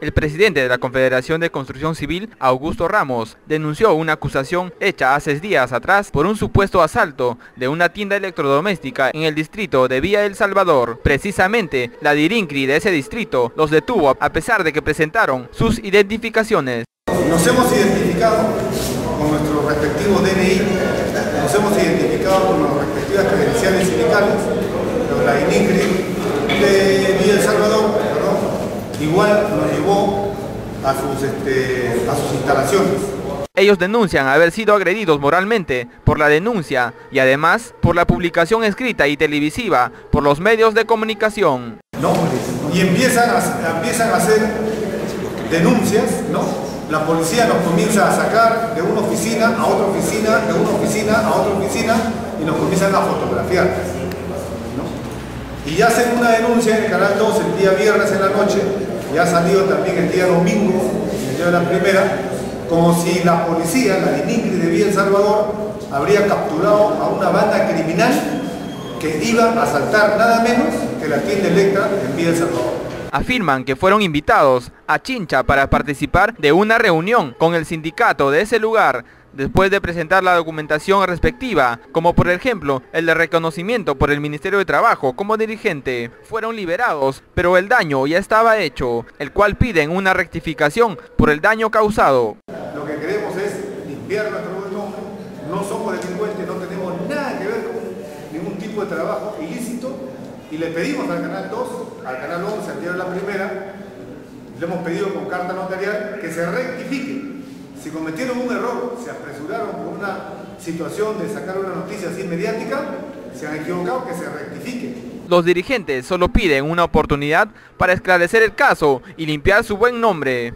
El presidente de la Confederación de Construcción Civil, Augusto Ramos, denunció una acusación hecha hace días atrás por un supuesto asalto de una tienda electrodoméstica en el distrito de Villa El Salvador. Precisamente, la Dirincri de ese distrito los detuvo a pesar de que presentaron sus identificaciones. Nos hemos identificado con nuestros respectivos DNI, nos hemos identificado con las respectivas credenciales sindicales, la Dirincri de Villa El Salvador, igual nos llevó a sus, este, a sus instalaciones. Ellos denuncian haber sido agredidos moralmente por la denuncia y además por la publicación escrita y televisiva por los medios de comunicación. ¿No? Y empiezan a, empiezan a hacer denuncias, ¿no? La policía nos comienza a sacar de una oficina a otra oficina, de una oficina a otra oficina y nos comienzan a fotografiar. ¿no? Y hacen una denuncia en el Canal 2 el día viernes en la noche y ha salido también el día domingo, el día de la primera, como si la policía, la DINICRI de Villa El Salvador, habría capturado a una banda criminal que iba a asaltar nada menos que la tienda Electra en Villa El Salvador. Afirman que fueron invitados a Chincha para participar de una reunión con el sindicato de ese lugar después de presentar la documentación respectiva, como por ejemplo el de reconocimiento por el Ministerio de Trabajo como dirigente, fueron liberados, pero el daño ya estaba hecho, el cual piden una rectificación por el daño causado. Lo que queremos es limpiar nuestro nombre, no somos delincuentes, no tenemos nada que ver con ningún tipo de trabajo ilícito. Y le pedimos al Canal 2, al Canal 11, al diario La Primera, le hemos pedido con carta notarial que se rectifique si cometieron un error, se apresuraron por una situación de sacar una noticia así mediática, se han equivocado, que se rectifique. Los dirigentes solo piden una oportunidad para esclarecer el caso y limpiar su buen nombre.